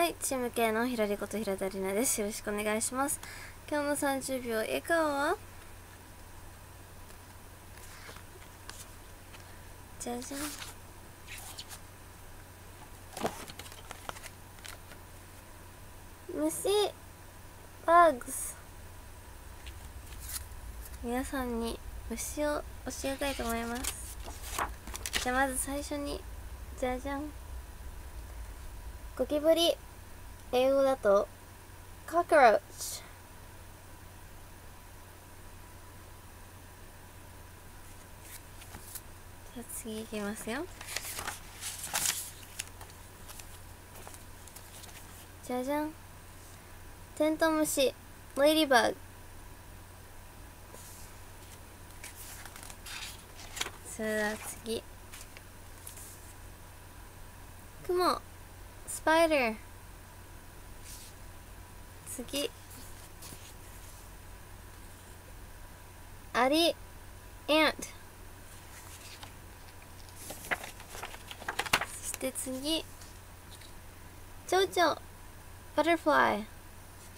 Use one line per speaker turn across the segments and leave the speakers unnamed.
はいチーム系のひらりこと平田里奈です。よろしくお願いします。今日の30秒笑顔は？じゃじゃん。虫バーグス。皆さんに虫を教えたいと思います。じゃあまず最初にじゃじゃん。ゴキブリ。英語だと cockroach じゃあ次いきますよ。じゃじゃん。テントウムシ。レイディバグ。それでは次。雲。スパイダー。次。アリエン。トそして次。チョウチョバタフライ。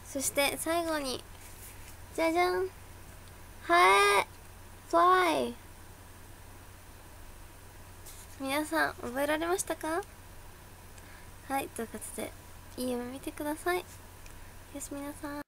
そして最後に。じゃじゃん。ハエフライ。皆さん覚えられましたか？はいということでいい夢見てください。おやすみなさい。